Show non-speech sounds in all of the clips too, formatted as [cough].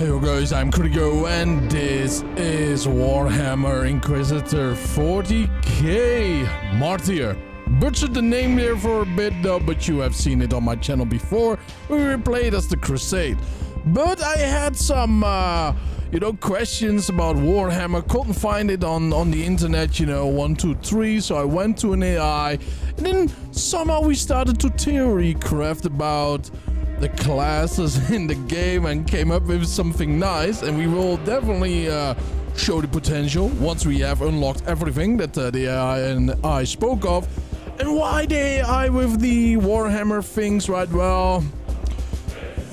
Hey guys, I'm Kurigo and this is Warhammer Inquisitor 40k Martyr. Butchered the name there for a bit though, but you have seen it on my channel before. We replayed as the Crusade. But I had some, uh, you know, questions about Warhammer. Couldn't find it on, on the internet, you know, one, two, three. So I went to an AI. And then somehow we started to theory craft about the classes [laughs] in the game and came up with something nice and we will definitely uh, show the potential once we have unlocked everything that uh, the AI and I spoke of. And why the AI with the Warhammer things, right? Well,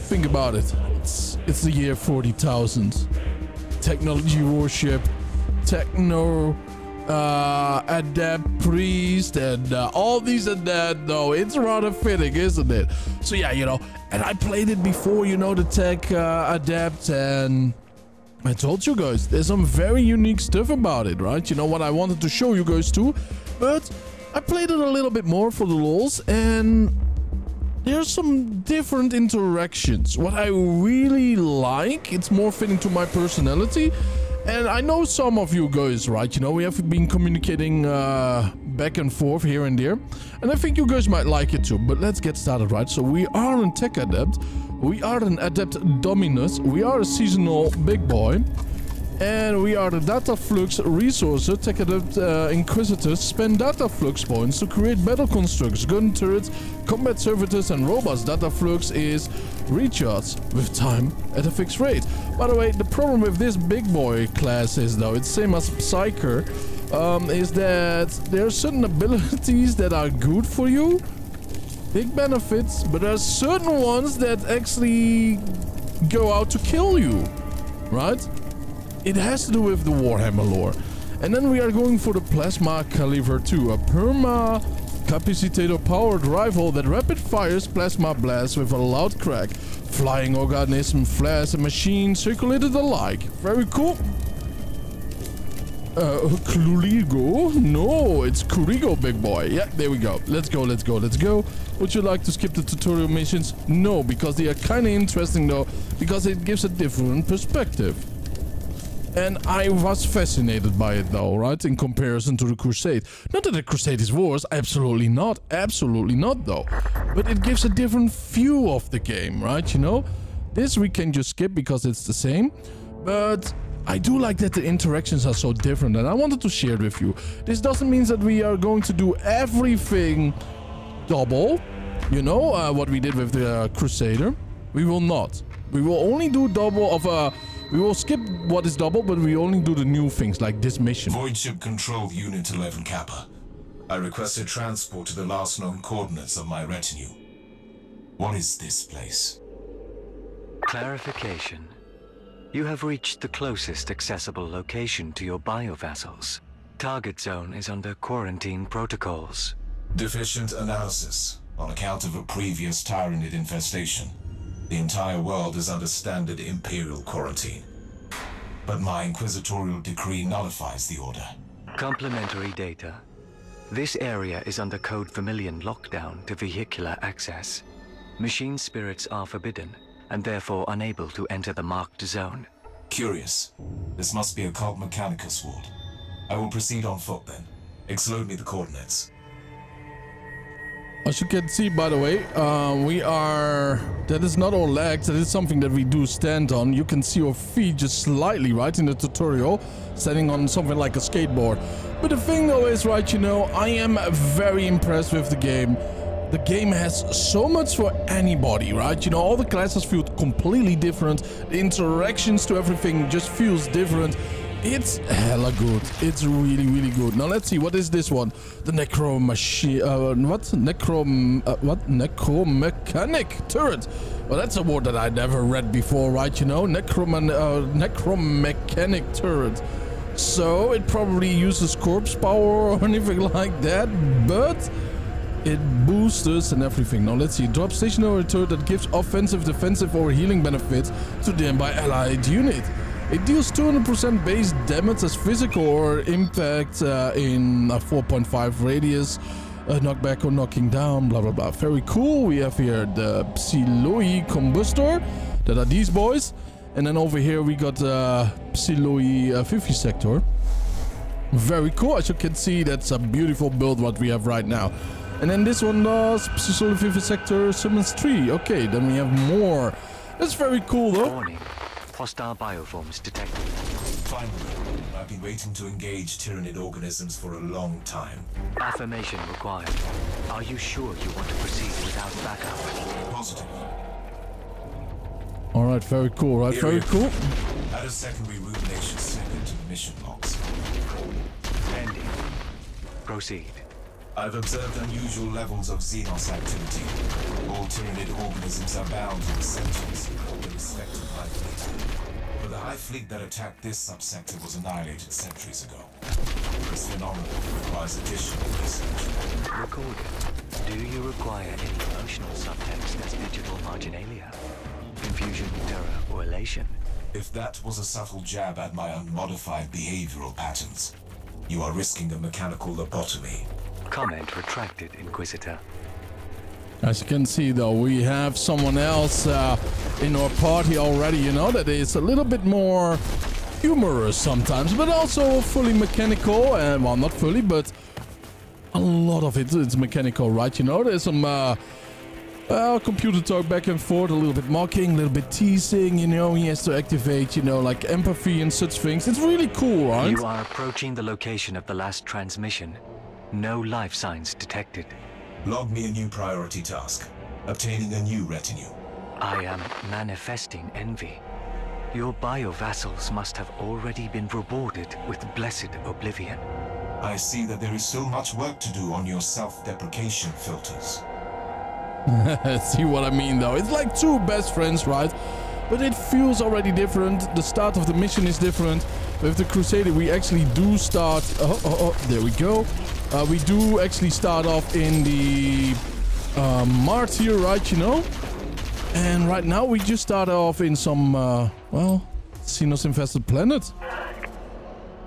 think about it. It's, it's the year 40,000. Technology worship, techno uh, adept priest and uh, all these and that though it's rather fitting isn't it? So yeah you know and i played it before you know the tech uh, adept and i told you guys there's some very unique stuff about it right? You know what i wanted to show you guys too but i played it a little bit more for the lulz and there's some different interactions. What i really like it's more fitting to my personality and I know some of you guys, right? You know, we have been communicating uh, back and forth here and there. And I think you guys might like it too. But let's get started, right? So we are an Tech Adept. We are an Adept Dominus. We are a seasonal big boy. And we are the data flux resources. Tech Adept uh, Inquisitors spend data flux points to create battle constructs, gun turrets, combat servitors, and robots. Data flux is recharge with time at a fixed rate. By the way, the problem with this big boy class is though, it's same as Psyker, um, is that there are certain [laughs] abilities that are good for you, big benefits, but there are certain ones that actually go out to kill you, right? It has to do with the Warhammer lore. And then we are going for the Plasma Caliver 2, a perma capacitator powered rifle that rapid fires plasma blasts with a loud crack. Flying organism, flares and machine circulated alike. Very cool. Uh, Kluligo? No, it's Kurigo, big boy. Yeah, there we go. Let's go, let's go, let's go. Would you like to skip the tutorial missions? No, because they are kind of interesting though, because it gives a different perspective. And I was fascinated by it though, right? In comparison to the Crusade. Not that the Crusade is worse, absolutely not. Absolutely not though. But it gives a different view of the game, right? You know? This we can just skip because it's the same. But I do like that the interactions are so different and I wanted to share it with you. This doesn't mean that we are going to do everything double. You know, uh, what we did with the uh, Crusader. We will not. We will only do double of a... Uh, we will skip what is double, but we only do the new things, like this mission. Void Ship Control Unit 11 Kappa. I requested transport to the last known coordinates of my retinue. What is this place? Clarification. You have reached the closest accessible location to your biovessels. Target zone is under quarantine protocols. Deficient analysis on account of a previous Tyranid infestation. The entire world is under standard Imperial quarantine. But my Inquisitorial decree nullifies the order. Complementary data. This area is under Code Vermilion lockdown to vehicular access. Machine spirits are forbidden, and therefore unable to enter the marked zone. Curious. This must be a Cult Mechanicus ward. I will proceed on foot then. Exload me the coordinates. As you can see, by the way, uh, we are... That is not our legs, that is something that we do stand on. You can see our feet just slightly, right, in the tutorial, standing on something like a skateboard. But the thing though is, right, you know, I am very impressed with the game. The game has so much for anybody, right? You know, all the classes feel completely different. The interactions to everything just feels different. It's hella good. It's really, really good. Now let's see. What is this one? The Necro Machine. Uh, what? Necro. Uh, what? Necro Mechanic Turret. Well, that's a word that I never read before, right? You know, Necroman. Uh, Necro Mechanic Turret. So it probably uses corpse power [laughs] or anything like that, but it boosts us and everything. Now let's see. Drop stationary turret that gives offensive, defensive, or healing benefits to the nearby allied unit. It deals 200% base damage as physical or impact uh, in a 4.5 radius, uh, knockback or knocking down, blah blah blah. Very cool. We have here the Psiloi Combustor, that are these boys. And then over here we got uh, Psiloi uh, 50 sector. Very cool. As you can see, that's a beautiful build what we have right now. And then this one does Psiloi 50 sector summons 3. Okay, then we have more. That's very cool though. Warning. Hostile bioforms detected. Finally, I've been waiting to engage Tyranid organisms for a long time. Affirmation required. Are you sure you want to proceed without backup? Positive. Alright, very cool, right? Very cool. Add a secondary rumination snippet to the mission logs. Pending. Proceed. I've observed unusual levels of Xenos activity. All Tyranid organisms are bound to the Sentients, the respective Hive Fleet. But the Hive Fleet that attacked this subsector was annihilated centuries ago. This phenomenon requires additional research. Recorded. Do you require any emotional subtext as digital marginalia? Confusion, terror, or elation? If that was a subtle jab at my unmodified behavioral patterns, you are risking a mechanical lobotomy. Comment retracted, Inquisitor. As you can see though, we have someone else uh, in our party already, you know, that it's a little bit more humorous sometimes, but also fully mechanical, and well, not fully, but a lot of it is mechanical, right? You know, there's some uh, uh, computer talk back and forth, a little bit mocking, a little bit teasing, you know, he has to activate, you know, like empathy and such things. It's really cool, right? You are approaching the location of the last transmission. No life signs detected. Log me a new priority task. Obtaining a new retinue. I am manifesting envy. Your bio-vassals must have already been rewarded with blessed oblivion. I see that there is still much work to do on your self-deprecation filters. [laughs] See what I mean though? It's like two best friends, right? But it feels already different. The start of the mission is different. With the Crusader, we actually do start... Oh, oh, oh, there we go. Uh, we do actually start off in the uh, Martyr, right, you know? And right now we just start off in some, uh, well, Xenos-infested planet.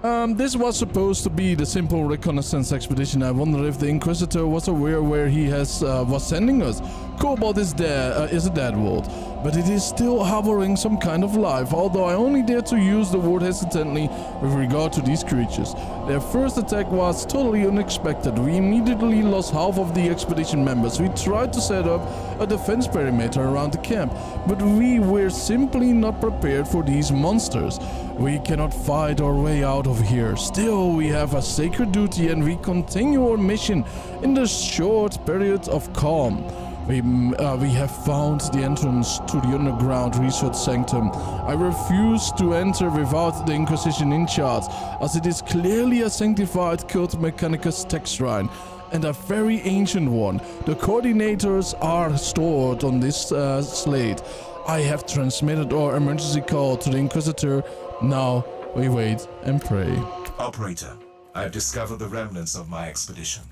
Um, this was supposed to be the simple reconnaissance expedition. I wonder if the Inquisitor was aware where he has uh, was sending us. Cobalt is dead, uh, is a dead world, but it is still harboring some kind of life. Although I only dare to use the word hesitantly with regard to these creatures. Their first attack was totally unexpected. We immediately lost half of the expedition members. We tried to set up a defense perimeter around the camp, but we were simply not prepared for these monsters. We cannot fight our way out of here. Still, we have a sacred duty and we continue our mission in the short period of calm. We, uh, we have found the entrance to the underground research sanctum. I refuse to enter without the Inquisition in charge, as it is clearly a sanctified cult mechanicus text shrine and a very ancient one. The coordinators are stored on this uh, slate. I have transmitted our emergency call to the Inquisitor. Now we wait and pray. Operator, I have discovered the remnants of my expedition.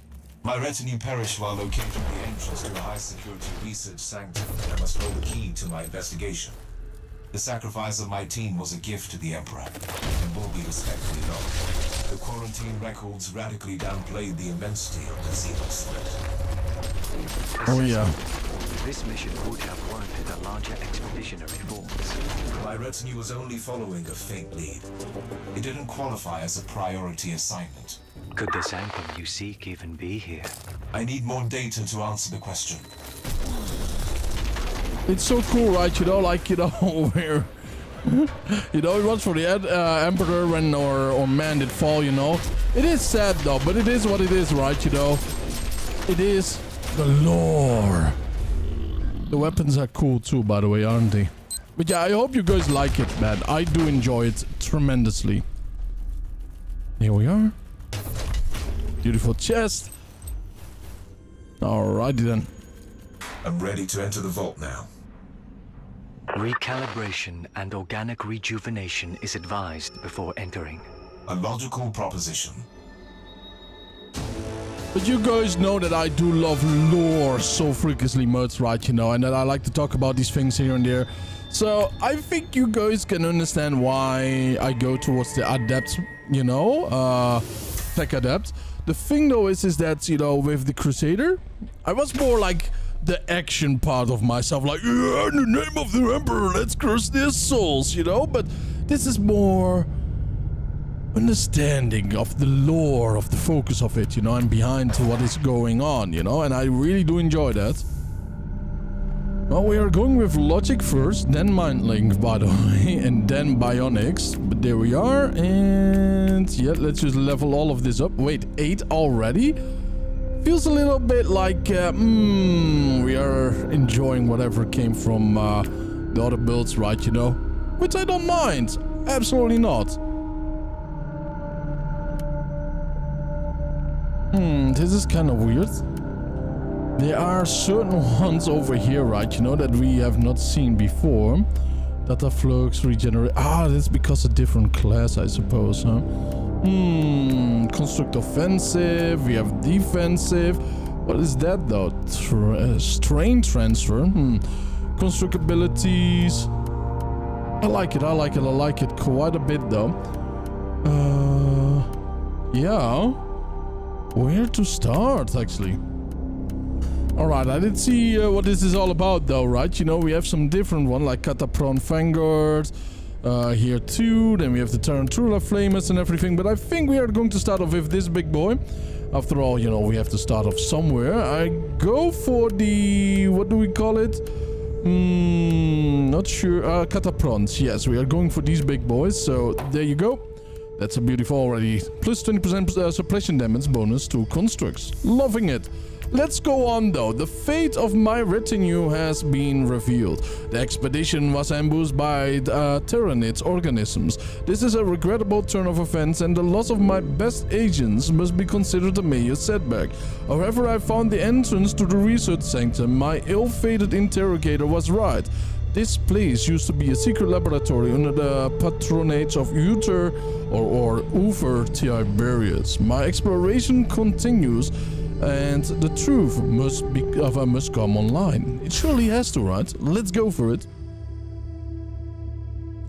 My retinue perished while locating the entrance to a high-security research sanctum, and I must hold the key to my investigation. The sacrifice of my team was a gift to the Emperor, and will be respectfully known. The quarantine records radically downplayed the immensity of the Xenos threat. Oh yeah. This mission would have warranted a larger expeditionary force. My retinue was only following a faint lead. It didn't qualify as a priority assignment. Could this sanctum you seek even be here? I need more data to answer the question. It's so cool, right? You know, like, you know, [laughs] where... you know, it was for the uh, Emperor when or, or man did fall, you know. It is sad, though, but it is what it is, right? You know, it is the lore. The weapons are cool, too, by the way, aren't they? But yeah, I hope you guys like it, man. I do enjoy it tremendously. Here we are. Beautiful chest. Alrighty then. I'm ready to enter the vault now. Recalibration and organic rejuvenation is advised before entering. A logical proposition. But you guys know that I do love lore so freakishly much, right? You know, and that I like to talk about these things here and there. So I think you guys can understand why I go towards the adept, you know, uh, tech adept. The thing though is, is that, you know, with the Crusader, I was more like the action part of myself, like, yeah, in the name of the Emperor, let's crush their souls, you know? But this is more understanding of the lore, of the focus of it, you know, and behind what is going on, you know? And I really do enjoy that. Well, we are going with logic first, then mind link, by the [laughs] way, and then bionics. But there we are, and yeah, let's just level all of this up. Wait, eight already? Feels a little bit like, uh, mm, we are enjoying whatever came from uh, the other builds, right, you know? Which I don't mind. Absolutely not. Hmm, this is kind of weird. There are certain [laughs] ones over here, right, you know, that we have not seen before. Data flux, regenerate. Ah, that's because a different class, I suppose, huh? Hmm, construct offensive, we have defensive. What is that, though? Tra uh, strain transfer. Hmm. Construct abilities. I like it, I like it, I like it quite a bit, though. Uh, yeah. Where to start, actually? Alright, I did see uh, what this is all about though, right? You know, we have some different one like Cataphron Vanguard uh, here too. Then we have the Tarantula Flamers and everything. But I think we are going to start off with this big boy. After all, you know, we have to start off somewhere. I go for the... what do we call it? Hmm, not sure. Uh, Cataphrons. Yes, we are going for these big boys. So there you go. That's a beautiful already. Plus 20% uh, suppression damage bonus to constructs. Loving it. Let's go on though. The fate of my retinue has been revealed. The expedition was ambushed by uh, Tyranids organisms. This is a regrettable turn of events and the loss of my best agents must be considered a major setback. However, I found the entrance to the research sanctum. My ill-fated interrogator was right. This place used to be a secret laboratory under the patronage of Uther or, or Ufer Tiberius. My exploration continues and the truth must be uh, must come online. It surely has to, right? Let's go for it.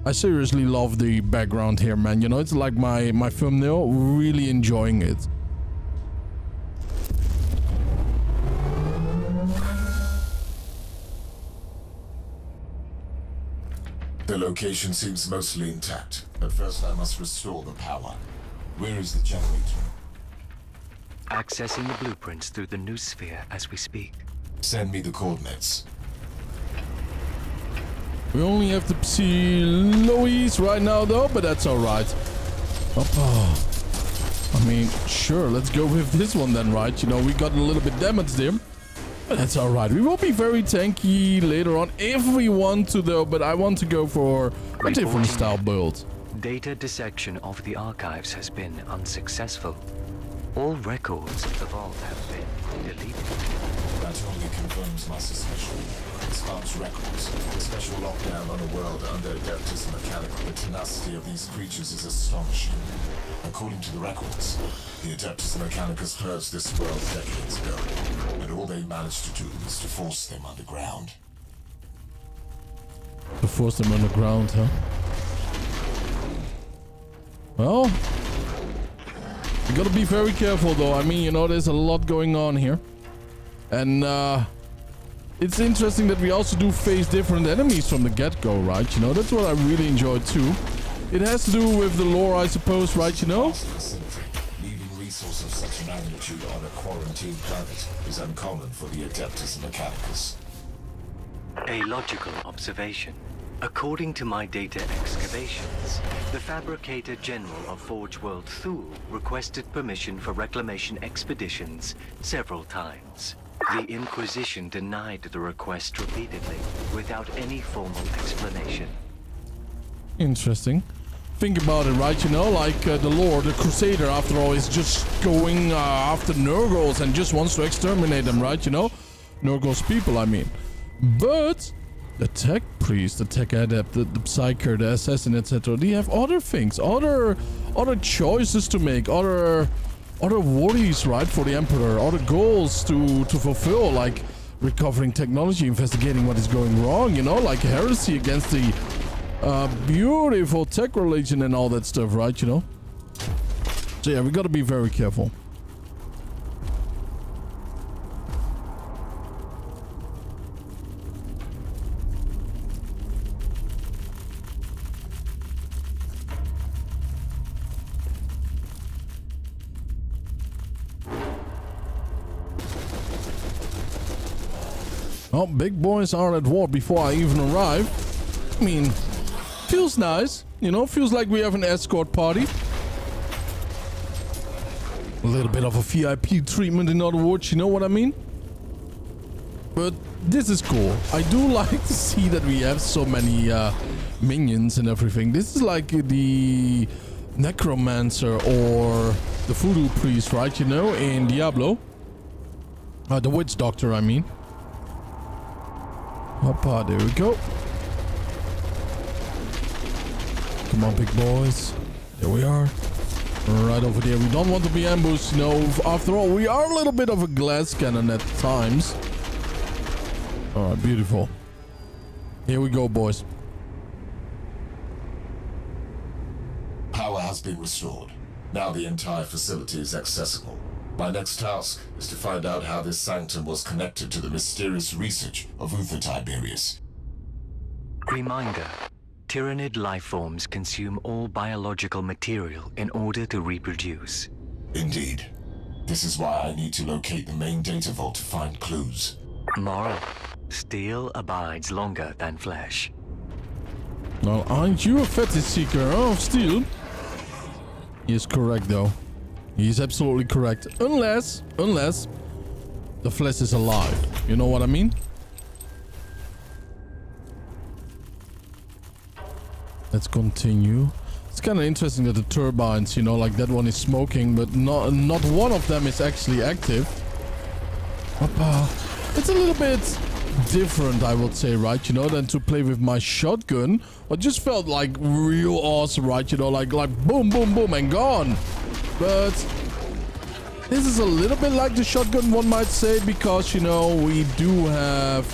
I seriously love the background here, man. You know, it's like my my thumbnail. Really enjoying it. The location seems mostly intact, but first I must restore the power. Where is the generator? Accessing the blueprints through the noosphere as we speak. Send me the coordinates. We only have to see Louise right now though, but that's alright. Oh, I mean, sure, let's go with this one then, right? You know, we got a little bit damaged there. But that's alright. We will be very tanky later on if we want to though, but I want to go for a different style build. Data dissection of the archives has been unsuccessful. All records of the vault have been deleted. That only confirms my suspicion. Spam's records, The special lockdown on a world under Adeptus Mechanica. The tenacity of these creatures is astonishing. According to the records, the Adeptus Mechanicus purged this world decades ago, and all they managed to do is to force them underground. To force them underground, huh? Well, you gotta be very careful though. I mean, you know, there's a lot going on here. And uh, it's interesting that we also do face different enemies from the get-go, right? You know, that's what I really enjoyed too. It has to do with the lore, I suppose, right? You know? Leaving resources of such magnitude on a quarantined planet is uncommon for the Adeptus Mechanicus. A logical observation. According to my data excavations, the Fabricator General of Forge World Thule requested permission for reclamation expeditions several times. The Inquisition denied the request repeatedly, without any formal explanation. Interesting. Think about it, right? You know, like uh, the Lord, the Crusader, after all, is just going uh, after Nurgles and just wants to exterminate them, right? You know? Nurgles people, I mean. But the tech priest, the tech adept, the, the psyker, the assassin, etc. They have other things, other other choices to make, other other worries, right, for the emperor, other goals to to fulfill, like recovering technology, investigating what is going wrong, you know, like heresy against the uh, beautiful tech religion and all that stuff, right, you know. So yeah, we gotta be very careful. Big boys are at war before I even arrive. I mean, feels nice. You know, feels like we have an escort party. A little bit of a VIP treatment, in other words, you know what I mean? But this is cool. I do [laughs] like to see that we have so many uh, minions and everything. This is like the necromancer or the voodoo priest, right? You know, in Diablo. Uh, the witch doctor, I mean. Hoppa, there we go. Come on, big boys. There we are. Right over there. We don't want to be ambushed, know. After all, we are a little bit of a glass cannon at times. Alright, beautiful. Here we go, boys. Power has been restored. Now the entire facility is accessible. My next task is to find out how this sanctum was connected to the mysterious research of Uther Tiberius. Reminder. Tyranid life forms consume all biological material in order to reproduce. Indeed. This is why I need to locate the main data vault to find clues. Moral. Steel abides longer than flesh. Well, aren't you a fetish seeker of steel? He is correct, though. He is absolutely correct. Unless, unless the flesh is alive. You know what I mean? Let's continue. It's kind of interesting that the turbines, you know, like that one is smoking, but not not one of them is actually active. It's a little bit different, I would say, right? You know, than to play with my shotgun. I just felt like real awesome, right? You know, like like boom, boom, boom, and gone. But this is a little bit like the shotgun, one might say, because you know we do have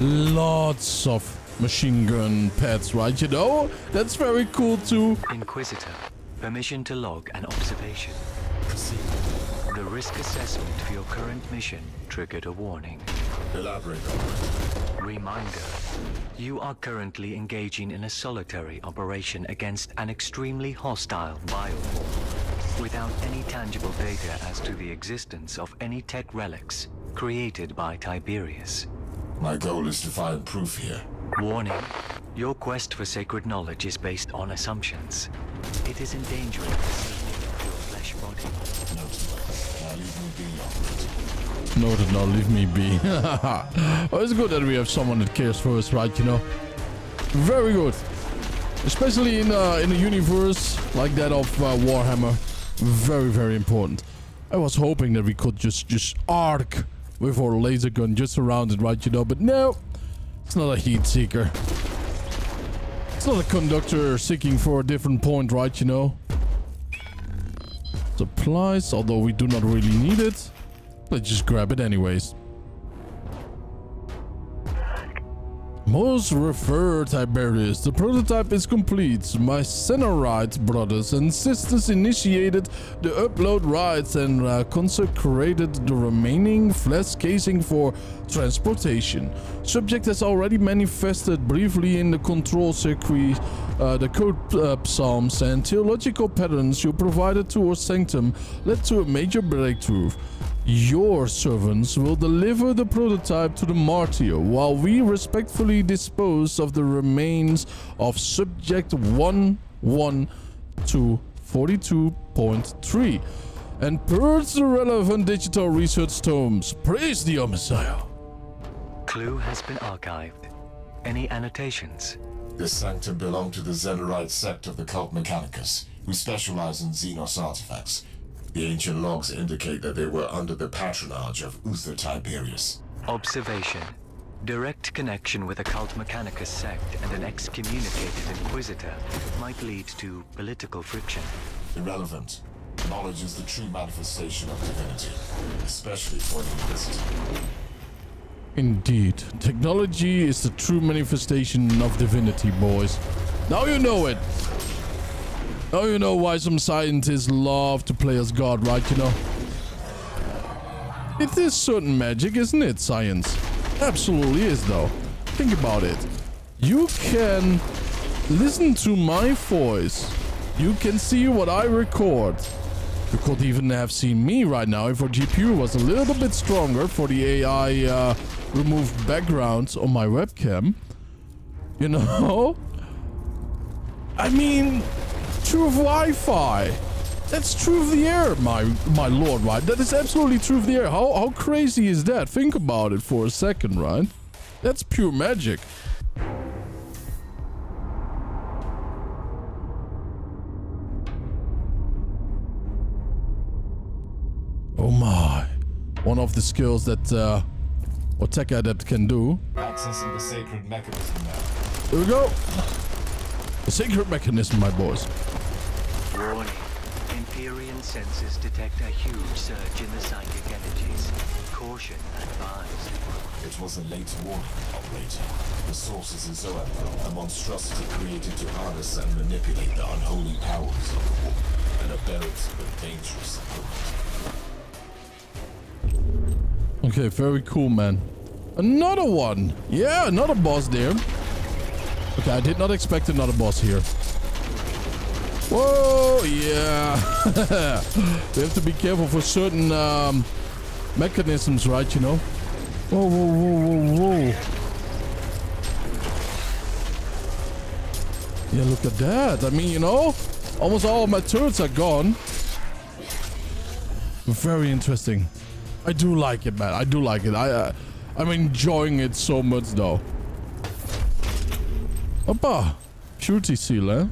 lots of machine gun pads, right? You know, that's very cool too. Inquisitor. Permission to log an observation. Proceed. The risk assessment for your current mission triggered a warning. Elaborate Reminder. You are currently engaging in a solitary operation against an extremely hostile bioform. Without any tangible data as to the existence of any tech relics created by Tiberius. My goal is to find proof here. Warning. Your quest for sacred knowledge is based on assumptions. It is endangering the safety of your flesh body. Noted. Now leave me be, operator. Leave me be. [laughs] oh, it's good that we have someone that cares for us, right? You know, very good. Especially in uh, in a universe like that of uh, Warhammer, very very important. I was hoping that we could just just arc with our laser gun just around it, right? You know, but no, it's not a heat seeker. It's not a conductor seeking for a different point, right? You know. Supplies, although we do not really need it. Let's just grab it anyways. Most referred Tiberius, the prototype is complete. My Xenarite brothers and sisters initiated the upload rites and uh, consecrated the remaining flesh casing for transportation. Subject has already manifested briefly in the control circuit, uh, the code uh, psalms and theological patterns you provided to our sanctum led to a major breakthrough. Your servants will deliver the prototype to the martyr while we respectfully dispose of the remains of subject 112 42.3 and purge the relevant digital research tomes. Praise the Messiah. Clue has been archived. Any annotations? This sanctum belonged to the Xenarite sect of the cult Mechanicus, who specialize in Xenos artifacts. The ancient logs indicate that they were under the patronage of Uther Tiberius. Observation. Direct connection with a cult Mechanicus sect and an excommunicated Inquisitor might lead to political friction. Irrelevant. Knowledge is the true manifestation of divinity, especially for an Inquisitor. Indeed, technology is the true manifestation of divinity, boys. Now you know it. Now you know why some scientists love to play as God, right? You know? It is certain magic, isn't it, science? Absolutely is, though. Think about it. You can listen to my voice. You can see what I record. You could even have seen me right now if our GPU was a little bit stronger for the AI uh, removed backgrounds on my webcam. You know? [laughs] I mean, true of Wi-Fi. That's true of the air, my my lord, right? That is absolutely true of the air. How, how crazy is that? Think about it for a second, right? That's pure magic. Oh my. One of the skills that uh, Tech Adept can do. Accessing the sacred mechanism now. Here we go. The sacred mechanism, my boys. Warning. Empyrean sensors detect a huge surge in the psychic energies. Caution advised. It was a late warning, operator. The source is a Zoanthro, a monstrosity created to harness and manipulate the unholy powers of the war, an aberrant but dangerous opponent. Okay, very cool, man. Another one. Yeah, another boss there. Okay, I did not expect another boss here. Whoa, yeah. [laughs] we have to be careful for certain um, mechanisms, right, you know? Whoa, whoa, whoa, whoa, whoa. Yeah, look at that. I mean, you know, almost all my turrets are gone. Very interesting. I do like it, man. I do like it. I, uh, I'm enjoying it so much, though. Hoppa. Purity seal, eh?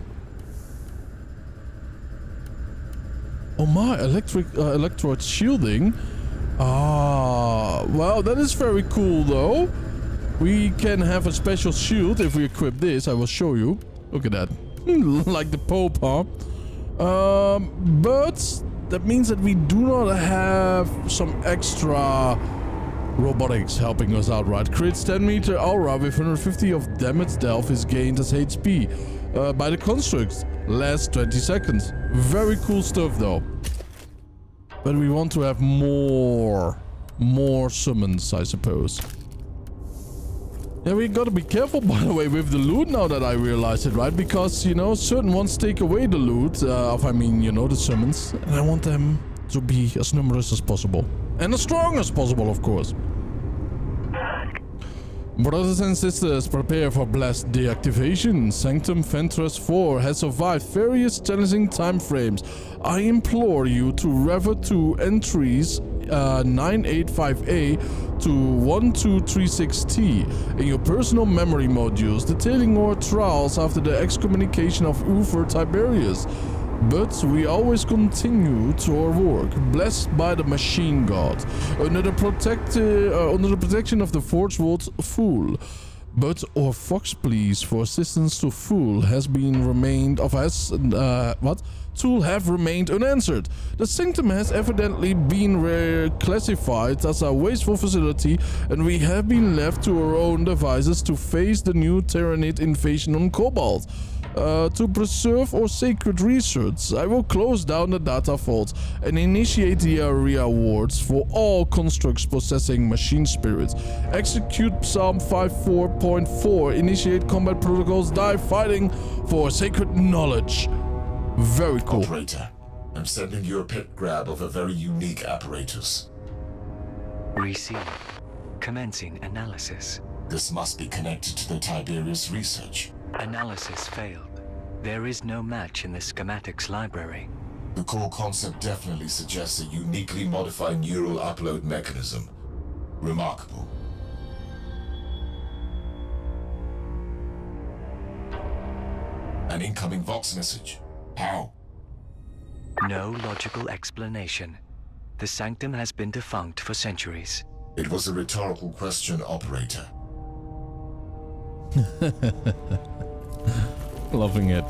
Oh my, electric uh, electrode shielding. Ah, well, that is very cool, though. We can have a special shield if we equip this. I will show you. Look at that. [laughs] like the Pope, huh? Um, but that means that we do not have some extra robotics helping us out, right? Crits 10 meter aura with 150 of damage delve is gained as HP uh, by the constructs. Last 20 seconds. Very cool stuff though. But we want to have more, more summons, I suppose. Yeah, we gotta be careful, [laughs] by the way, with the loot now that I realize it, right? Because, you know, certain ones take away the loot, uh, of, I mean, you know, the summons. And I want them to be as numerous as possible. And as strong as possible, of course. Brothers and sisters, prepare for blast deactivation. Sanctum Ventress 4 has survived various challenging time frames. I implore you to refer to entries uh, 985A to 1236T in your personal memory modules detailing our trials after the excommunication of Ufer Tiberius. But we always continue to our work, blessed by the machine god, under the, protect, uh, under the protection of the Forge World Fool. But our Fox pleas for assistance to Fool has been remained of us, uh, what? Tool have remained unanswered. The Sanctum has evidently been reclassified as a wasteful facility and we have been left to our own devices to face the new Tyranid invasion on Cobalt. Uh, to preserve our sacred research, I will close down the data vault and initiate the area awards for all constructs possessing machine spirits. Execute Psalm 54.4, initiate combat protocols, die fighting for sacred knowledge. Very cool. Operator, I'm sending you a pit grab of a very unique apparatus. Receive. Commencing analysis. This must be connected to the Tiberius research. Analysis failed. There is no match in the schematics library. The core concept definitely suggests a uniquely modified neural upload mechanism. Remarkable. An incoming Vox message. How? No logical explanation. The Sanctum has been defunct for centuries. It was a rhetorical question, operator. [laughs] Loving it.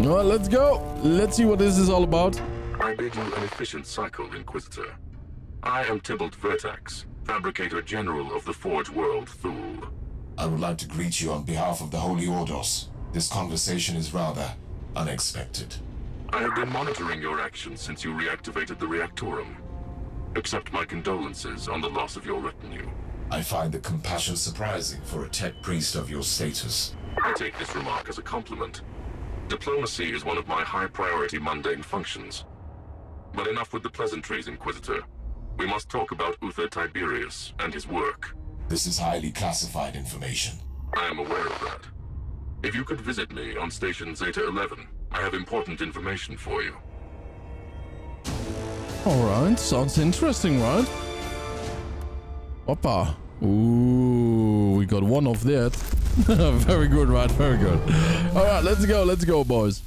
Well, let's go. Let's see what this is all about. I bid you an efficient cycle, Inquisitor. I am Tybalt Vertax, Fabricator General of the Forge World Thule. I would like to greet you on behalf of the Holy Ordos. This conversation is rather unexpected. I have been monitoring your actions since you reactivated the Reactorum. Accept my condolences on the loss of your retinue. I find the compassion surprising for a tech priest of your status. I take this remark as a compliment. Diplomacy is one of my high-priority mundane functions. But enough with the pleasantries, Inquisitor. We must talk about Uther Tiberius and his work. This is highly classified information. I am aware of that. If you could visit me on Station Zeta 11, I have important information for you. Alright, sounds interesting, right? Opa. Ooh, we got one of that. [laughs] Very good, right? Very good. Alright, let's go, let's go, boys.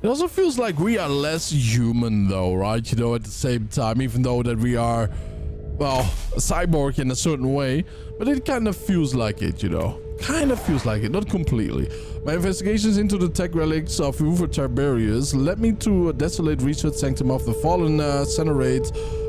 It also feels like we are less human though, right? You know, at the same time, even though that we are, well, a cyborg in a certain way, but it kind of feels like it, you know. Kind of feels like it, not completely. My investigations into the tech relics of Uther Tiberius led me to a desolate research sanctum of the fallen uh,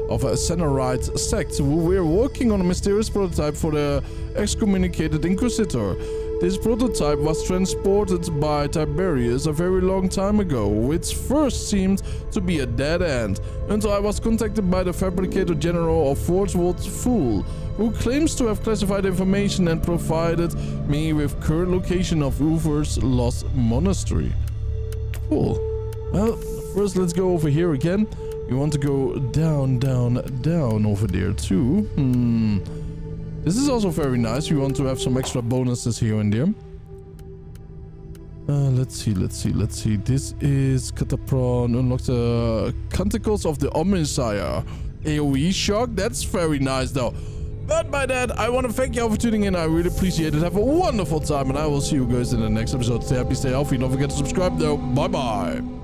of a Xenarite sect. We are working on a mysterious prototype for the excommunicated Inquisitor. This prototype was transported by Tiberius a very long time ago, which first seemed to be a dead end, until I was contacted by the Fabricator General of Forgeworld Fool, who claims to have classified information and provided me with current location of Uther's lost monastery. Cool. Well, first let's go over here again. We want to go down, down, down over there too. Hmm. This is also very nice. We want to have some extra bonuses here and there. Uh, let's see, let's see, let's see. This is Cataphron. Unlock the Canticles of the Omnissiah. AoE shock. That's very nice though. But by that, I want to thank you all for tuning in. I really appreciate it. Have a wonderful time, and I will see you guys in the next episode. Stay happy, stay healthy. Don't forget to subscribe, though. Bye bye.